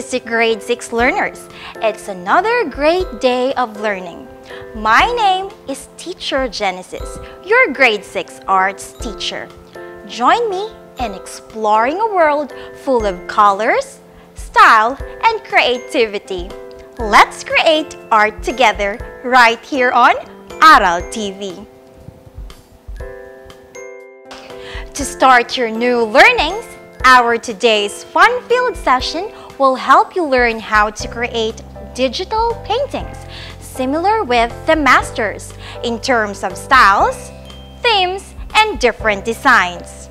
Artistic Grade 6 learners. It's another great day of learning. My name is Teacher Genesis, your Grade 6 Arts teacher. Join me in exploring a world full of colors, style, and creativity. Let's create art together right here on Aral TV. To start your new learnings, our today's fun-filled session will help you learn how to create digital paintings similar with the masters in terms of styles, themes, and different designs.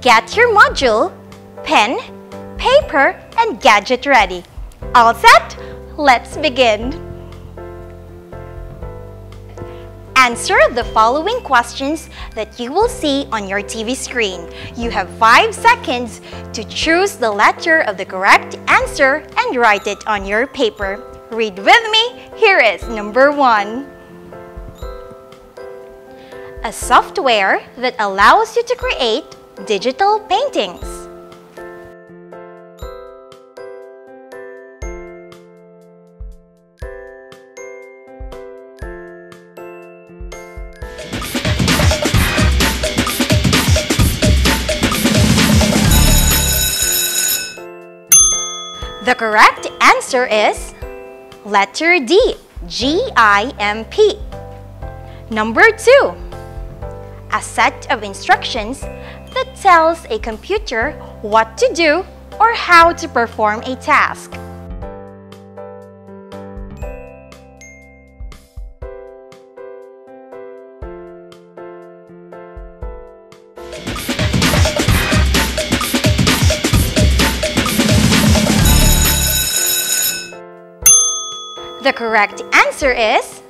Get your module, pen, paper, and gadget ready. All set? Let's begin! Answer the following questions that you will see on your TV screen. You have 5 seconds to choose the letter of the correct answer and write it on your paper. Read with me. Here is number 1. A software that allows you to create digital paintings. The correct answer is letter D, G-I-M-P. Number 2. A set of instructions that tells a computer what to do or how to perform a task. Correct answer is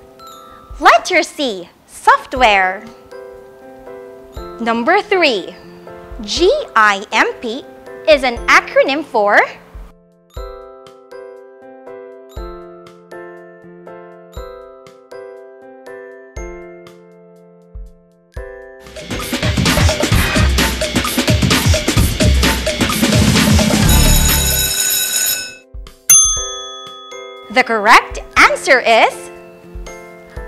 letter C, software. Number 3. GIMP is an acronym for The correct answer is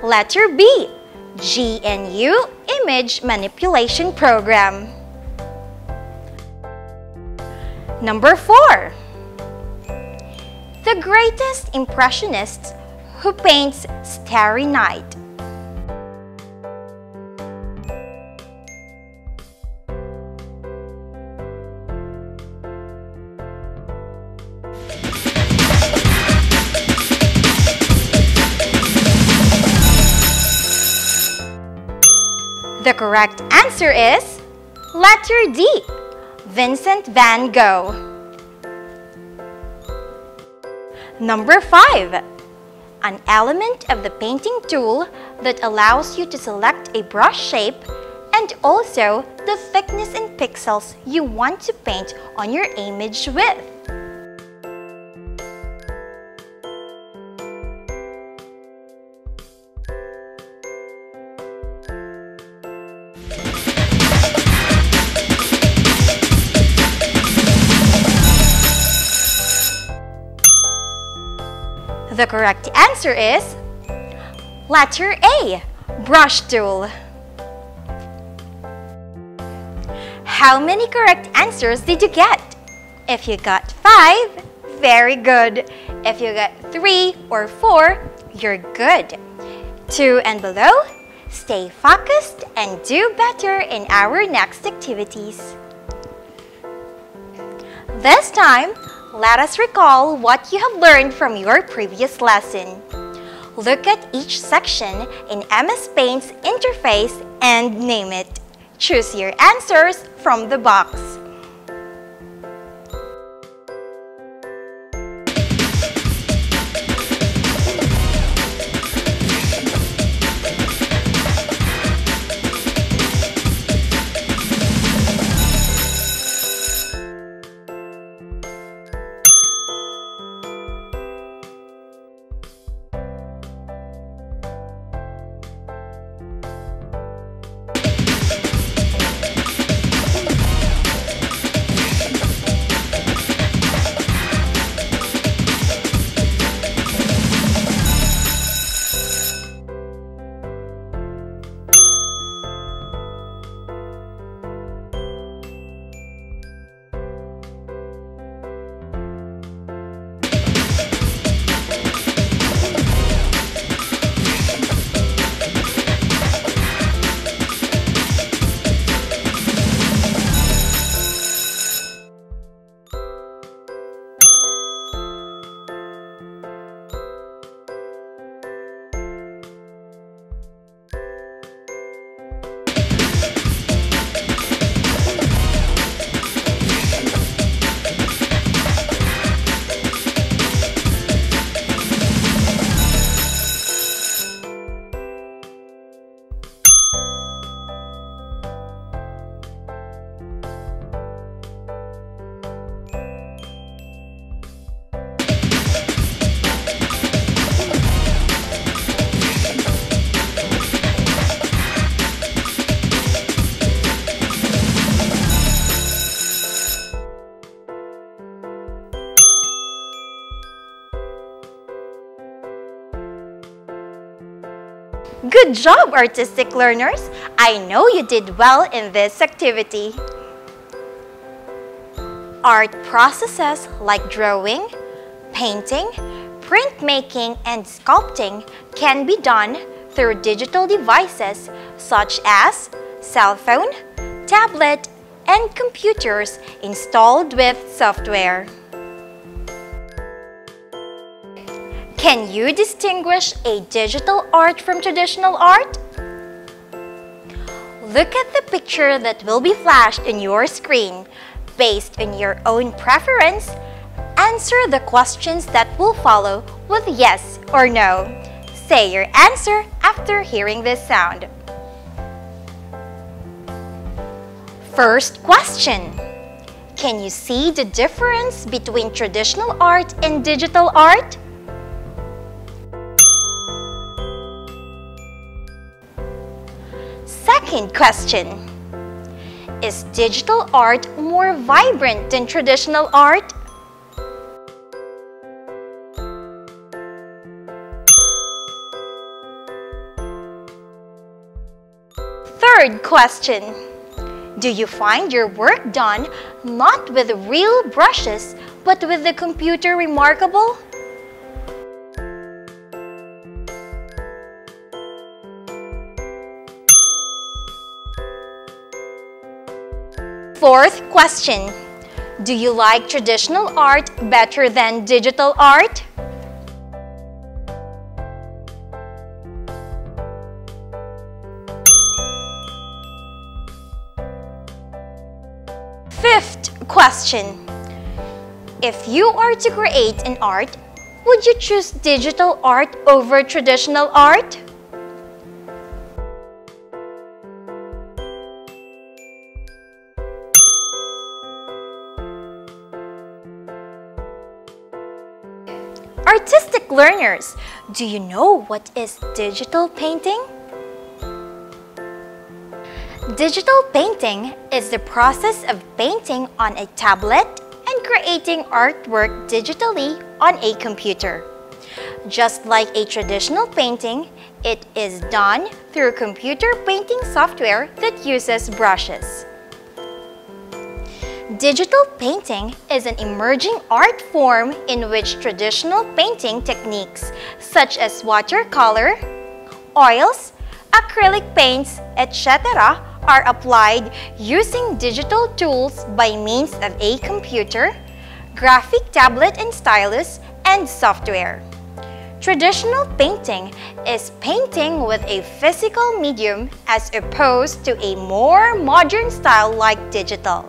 letter B, GNU Image Manipulation Program. Number 4. The greatest impressionist who paints Starry Night. Correct answer is letter D, Vincent van Gogh. Number 5. An element of the painting tool that allows you to select a brush shape and also the thickness in pixels you want to paint on your image with. The correct answer is letter A, brush tool. How many correct answers did you get? If you got 5, very good. If you got 3 or 4, you're good. 2 and below, stay focused and do better in our next activities. This time, let us recall what you have learned from your previous lesson. Look at each section in MS Paint's interface and name it. Choose your answers from the box. Good job, artistic learners! I know you did well in this activity. Art processes like drawing, painting, printmaking, and sculpting can be done through digital devices such as cell phone, tablet, and computers installed with software. Can you distinguish a digital art from traditional art? Look at the picture that will be flashed on your screen. Based on your own preference, answer the questions that will follow with yes or no. Say your answer after hearing this sound. First question. Can you see the difference between traditional art and digital art? Second question. Is digital art more vibrant than traditional art? Third question. Do you find your work done not with real brushes but with the computer remarkable? Fourth question. Do you like traditional art better than digital art? Fifth question. If you are to create an art, would you choose digital art over traditional art? Artistic learners, do you know what is digital painting? Digital painting is the process of painting on a tablet and creating artwork digitally on a computer. Just like a traditional painting, it is done through computer painting software that uses brushes. Digital painting is an emerging art form in which traditional painting techniques such as watercolor, oils, acrylic paints, etc. are applied using digital tools by means of a computer, graphic tablet and stylus, and software. Traditional painting is painting with a physical medium as opposed to a more modern style like digital.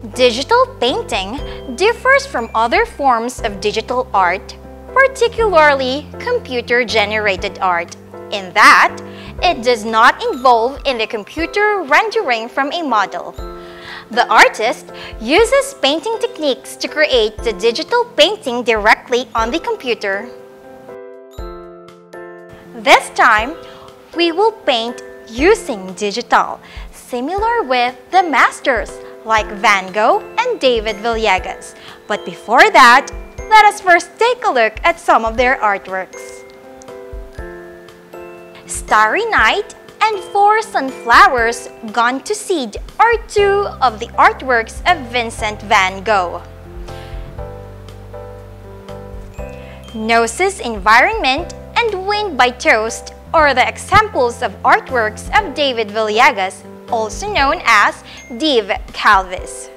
Digital painting differs from other forms of digital art, particularly computer-generated art, in that it does not involve in the computer rendering from a model. The artist uses painting techniques to create the digital painting directly on the computer. This time, we will paint using digital, similar with the masters like Van Gogh and David Villegas. But before that, let us first take a look at some of their artworks. Starry Night and Four Sunflowers Gone to Seed are two of the artworks of Vincent van Gogh. Gnosis Environment and Wind by Toast are the examples of artworks of David Villegas also known as Dave Calvis.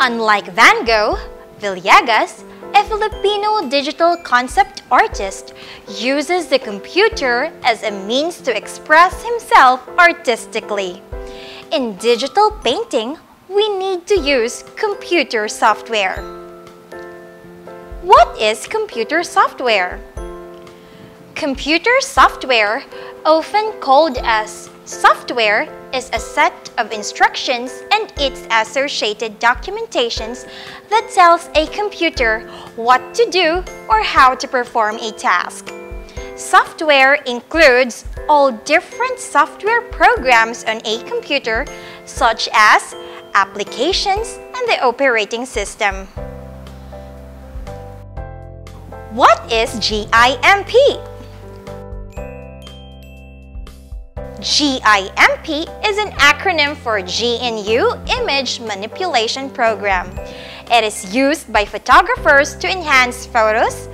Unlike Van Gogh, Villegas, a Filipino digital concept artist, uses the computer as a means to express himself artistically. In digital painting, we need to use computer software. What is computer software? Computer software often called as software, is a set of instructions and its associated documentations that tells a computer what to do or how to perform a task. Software includes all different software programs on a computer such as applications and the operating system. What is GIMP? GIMP is an acronym for GNU Image Manipulation Program. It is used by photographers to enhance photos,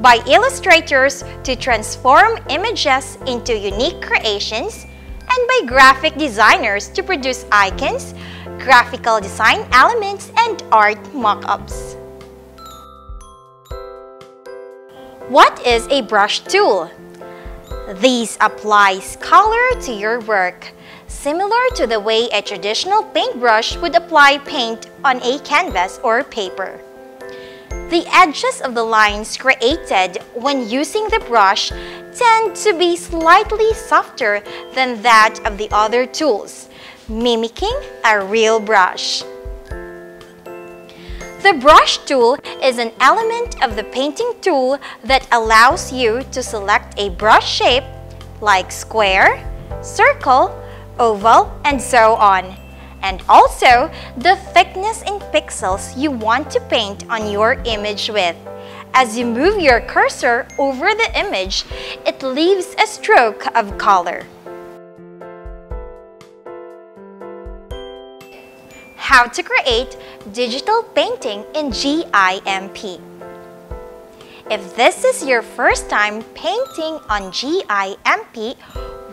by illustrators to transform images into unique creations, and by graphic designers to produce icons, graphical design elements, and art mockups. What is a brush tool? These applies color to your work, similar to the way a traditional paintbrush would apply paint on a canvas or paper. The edges of the lines created when using the brush tend to be slightly softer than that of the other tools, mimicking a real brush. The brush tool is an element of the painting tool that allows you to select a brush shape like square, circle, oval, and so on. And also the thickness in pixels you want to paint on your image with. As you move your cursor over the image, it leaves a stroke of color. How to create digital painting in GIMP. If this is your first time painting on GIMP,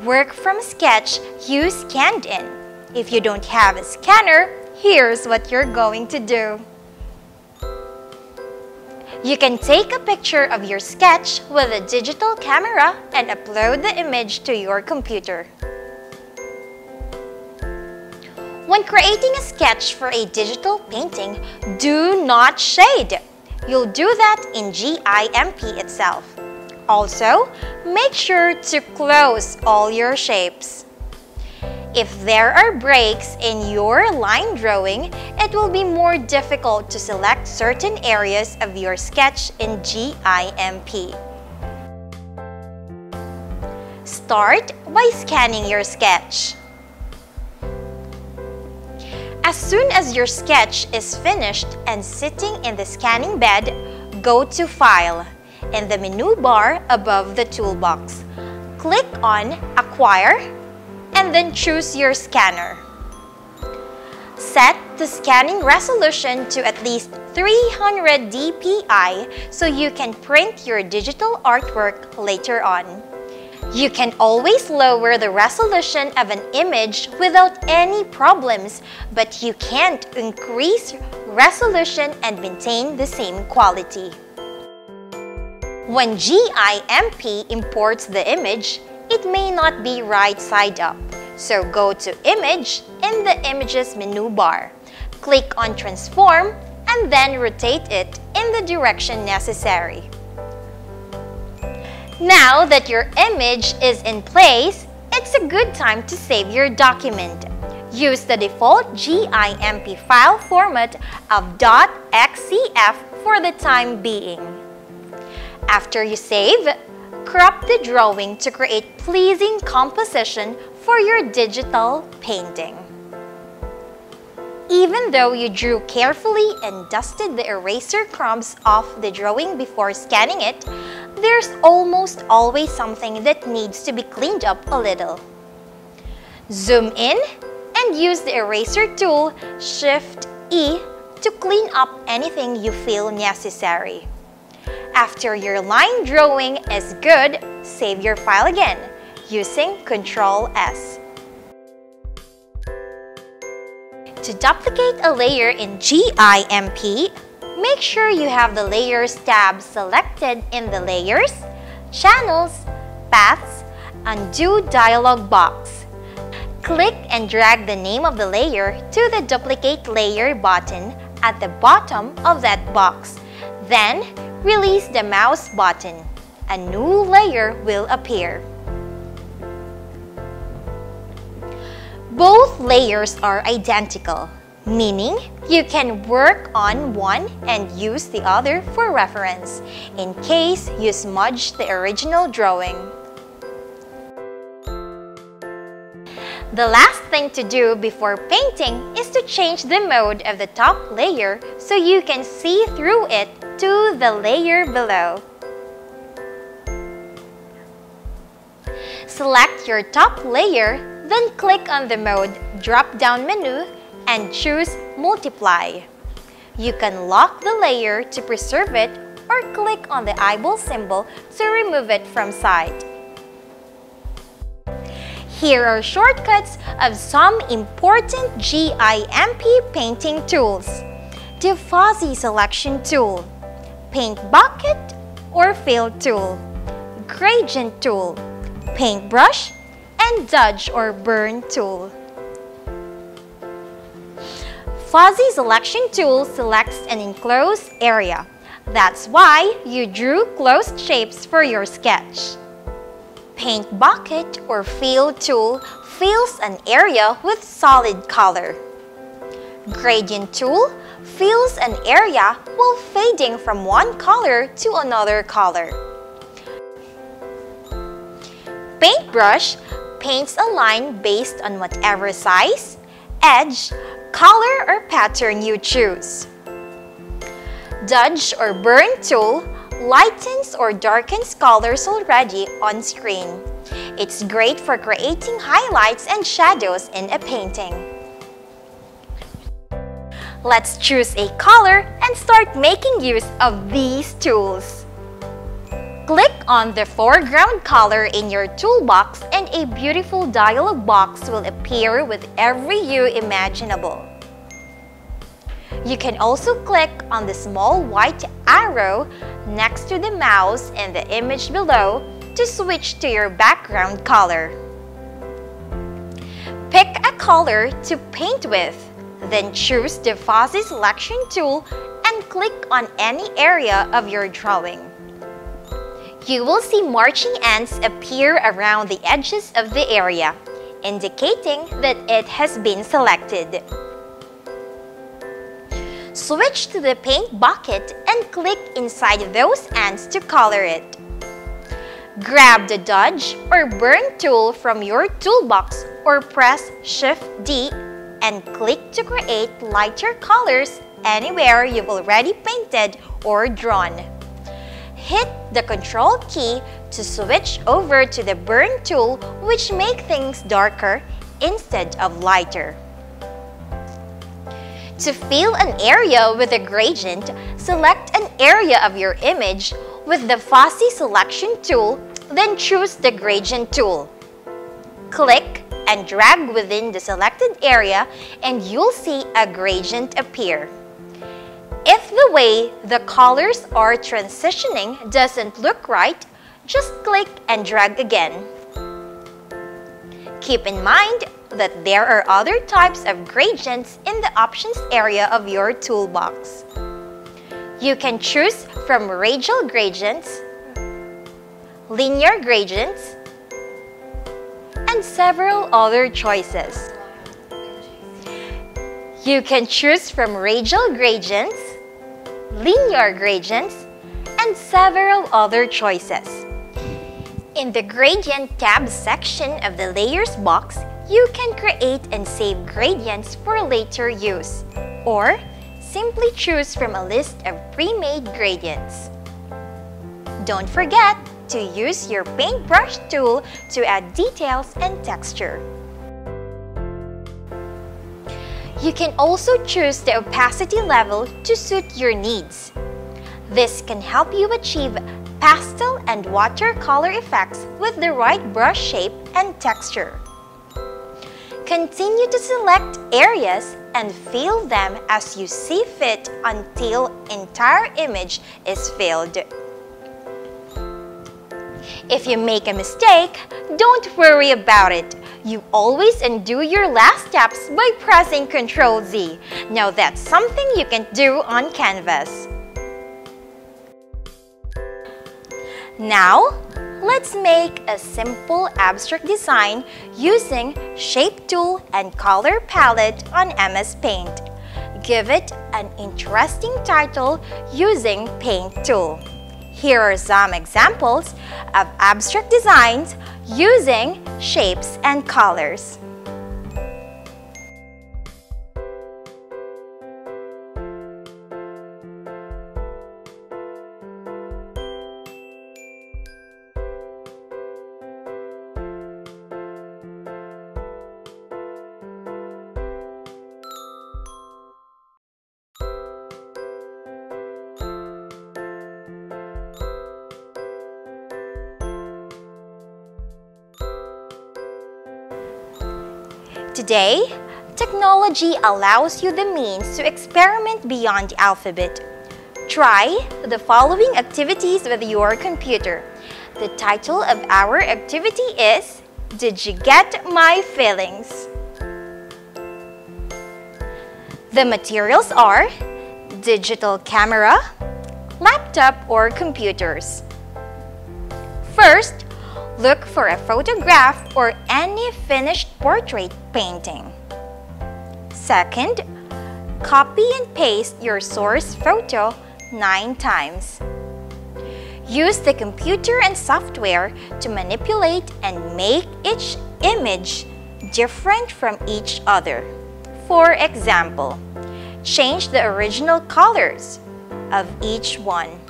work from Sketch, use ScannedIn. If you don't have a scanner, here's what you're going to do. You can take a picture of your sketch with a digital camera and upload the image to your computer. When creating a sketch for a digital painting, do not shade. You'll do that in GIMP itself. Also, make sure to close all your shapes. If there are breaks in your line drawing, it will be more difficult to select certain areas of your sketch in GIMP. Start by scanning your sketch. Soon as your sketch is finished and sitting in the scanning bed, go to File in the menu bar above the toolbox. Click on Acquire and then choose your scanner. Set the scanning resolution to at least 300 dpi so you can print your digital artwork later on. You can always lower the resolution of an image without any problems, but you can't increase resolution and maintain the same quality. When GIMP imports the image, it may not be right side up. So go to Image in the Images menu bar. Click on Transform and then rotate it in the direction necessary. Now that your image is in place, it's a good time to save your document. Use the default GIMP file format of .xcf for the time being. After you save, crop the drawing to create pleasing composition for your digital painting. Even though you drew carefully and dusted the eraser crumbs off the drawing before scanning it, there's almost always something that needs to be cleaned up a little. Zoom in and use the eraser tool Shift-E to clean up anything you feel necessary. After your line drawing is good, save your file again using Ctrl-S. To duplicate a layer in GIMP, make sure you have the Layers tab selected in the Layers, Channels, Paths, Undo dialog box. Click and drag the name of the layer to the Duplicate Layer button at the bottom of that box. Then, release the mouse button. A new layer will appear. Both layers are identical, meaning you can work on one and use the other for reference in case you smudge the original drawing. The last thing to do before painting is to change the mode of the top layer so you can see through it to the layer below. Select your top layer, then click on the Mode drop-down menu and choose Multiply. You can lock the layer to preserve it or click on the eyeball symbol to remove it from sight. Here are shortcuts of some important GIMP painting tools. The Fuzzy Selection Tool, Paint Bucket or Fill Tool, Gradient Tool, Paintbrush, and Dodge or Burn Tool. Fuzzy Selection Tool selects an enclosed area. That's why you drew closed shapes for your sketch. Paint bucket or fill tool fills an area with solid color. Gradient tool fills an area while fading from one color to another color. Paintbrush paints a line based on whatever size, edge, color or pattern you choose. Dodge or burn tool lightens or darkens colors already on screen. It's great for creating highlights and shadows in a painting. Let's choose a color and start making use of these tools. Click on the foreground color in your toolbox and a beautiful dialog box will appear with every hue imaginable. You can also click on the small white arrow next to the mouse in the image below to switch to your background color. Pick a color to paint with, then choose the Fuzzy Selection tool and click on any area of your drawing. You will see marching ants appear around the edges of the area, indicating that it has been selected. Switch to the paint bucket and click inside those ants to color it. Grab the Dodge or Burn tool from your toolbox or press Shift-D and click to create lighter colors anywhere you've already painted or drawn hit the Control key to switch over to the Burn tool which make things darker instead of lighter. To fill an area with a gradient, select an area of your image with the Fuzzy Selection tool, then choose the Gradient tool. Click and drag within the selected area and you'll see a gradient appear. If the way the colors are transitioning doesn't look right, just click and drag again. Keep in mind that there are other types of gradients in the options area of your toolbox. You can choose from radial gradients, linear gradients, and several other choices. You can choose from radial gradients, linear gradients, and several other choices. In the Gradient tab section of the Layers box, you can create and save gradients for later use, or simply choose from a list of pre-made gradients. Don't forget to use your paintbrush tool to add details and texture. You can also choose the opacity level to suit your needs. This can help you achieve pastel and watercolor effects with the right brush shape and texture. Continue to select areas and fill them as you see fit until entire image is filled. If you make a mistake, don't worry about it. You always undo your last steps by pressing Ctrl Z. Now that's something you can do on Canvas. Now, let's make a simple abstract design using Shape Tool and Color Palette on MS Paint. Give it an interesting title using Paint Tool. Here are some examples of abstract designs using shapes and colors. Today, technology allows you the means to experiment beyond the alphabet. Try the following activities with your computer. The title of our activity is Did You Get My Feelings? The materials are digital camera, laptop or computers. First, look for a photograph or any finished portrait painting. Second, copy and paste your source photo 9 times. Use the computer and software to manipulate and make each image different from each other. For example, change the original colors of each one.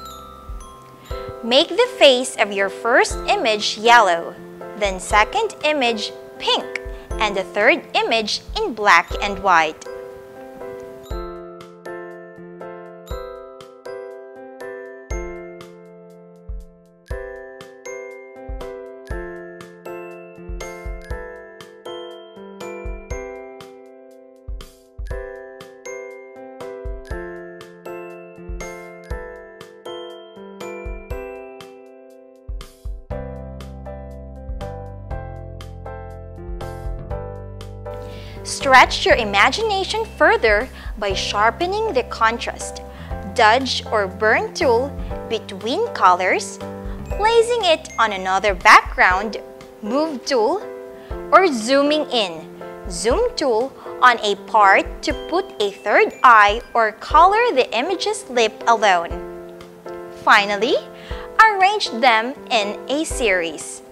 Make the face of your first image yellow, then second image pink, and the third image in black and white. Stretch your imagination further by sharpening the contrast, dodge or burn tool between colors, placing it on another background, move tool, or zooming in, zoom tool on a part to put a third eye or color the image's lip alone. Finally, arrange them in a series.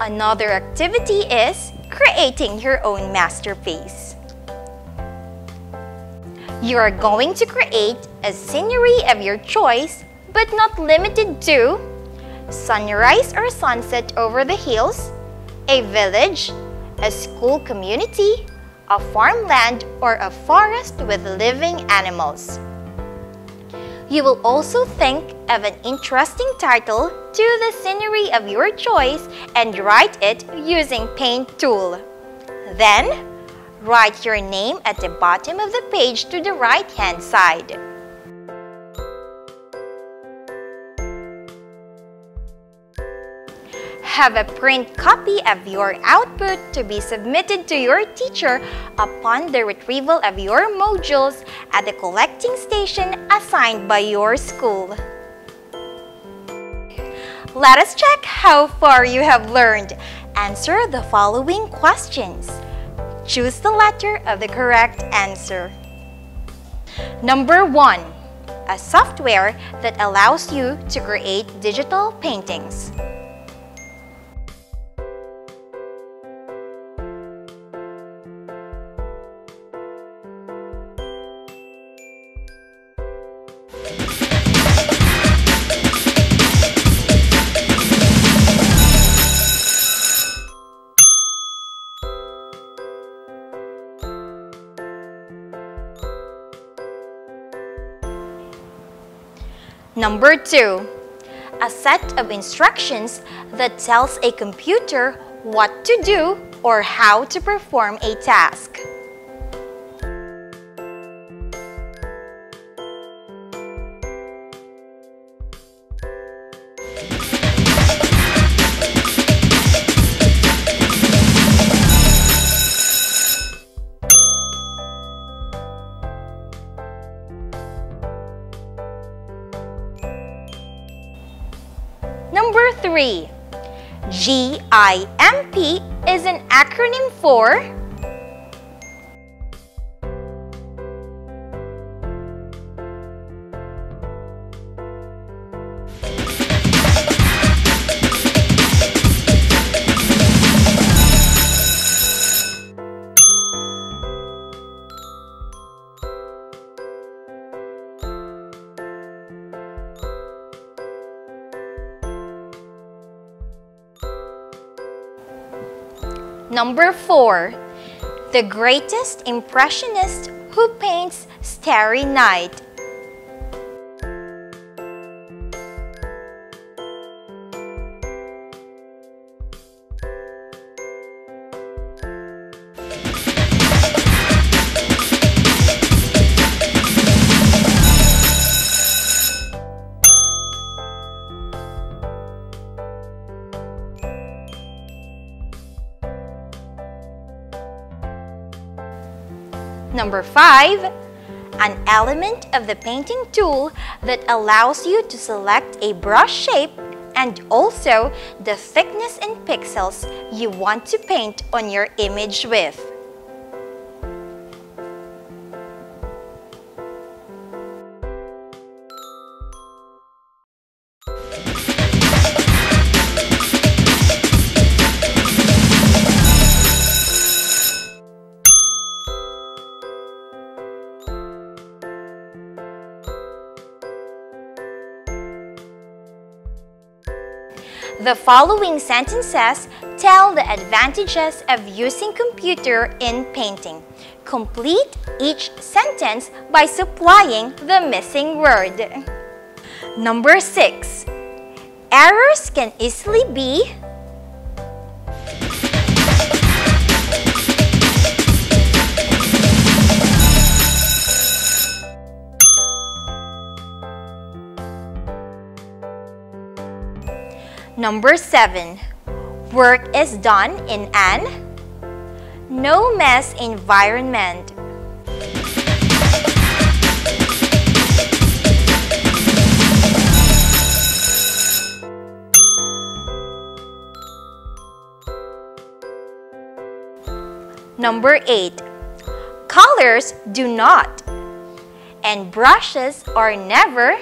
Another activity is creating your own masterpiece. You are going to create a scenery of your choice but not limited to sunrise or sunset over the hills, a village, a school community, a farmland, or a forest with living animals. You will also think of an interesting title to the scenery of your choice and write it using Paint tool. Then, write your name at the bottom of the page to the right-hand side. have a print copy of your output to be submitted to your teacher upon the retrieval of your modules at the collecting station assigned by your school. Let us check how far you have learned. Answer the following questions. Choose the letter of the correct answer. Number 1. A software that allows you to create digital paintings. Number two, a set of instructions that tells a computer what to do or how to perform a task. Acronym Number 4. The greatest impressionist who paints Starry Night. 5. An element of the painting tool that allows you to select a brush shape and also the thickness in pixels you want to paint on your image with. The following sentences tell the advantages of using computer in painting. Complete each sentence by supplying the missing word. Number 6. Errors can easily be Number 7. Work is done in an no mess environment. Number 8. Colors do not and brushes are never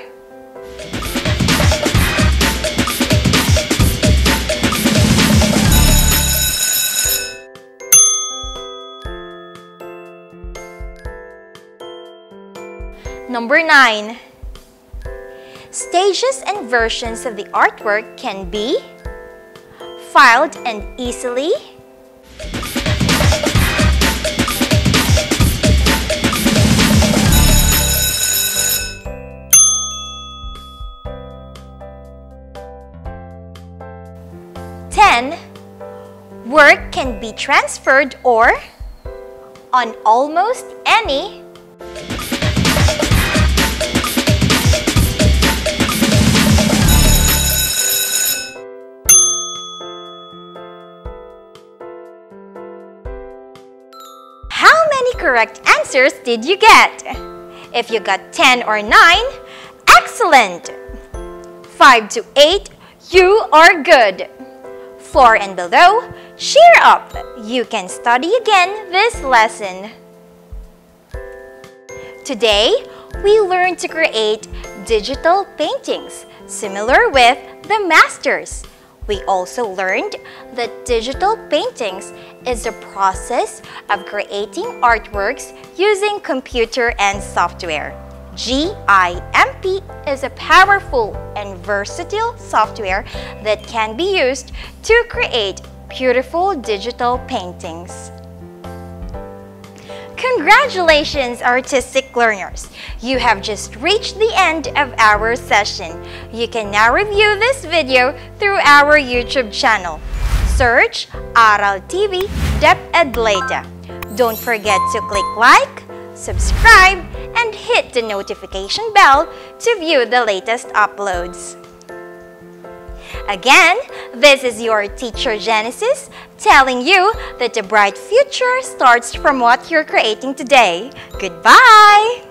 Number 9. Stages and versions of the artwork can be filed and easily Ten, work can be transferred or on almost any correct answers did you get? If you got 10 or 9, excellent! 5 to 8, you are good. 4 and below, cheer up! You can study again this lesson. Today, we learned to create digital paintings similar with the masters. We also learned that digital paintings is a process of creating artworks using computer and software. GIMP is a powerful and versatile software that can be used to create beautiful digital paintings. Congratulations, artistic learners! You have just reached the end of our session. You can now review this video through our YouTube channel. Search Aral TV DepEd Don't forget to click like, subscribe, and hit the notification bell to view the latest uploads. Again, this is your teacher Genesis telling you that the bright future starts from what you're creating today. Goodbye!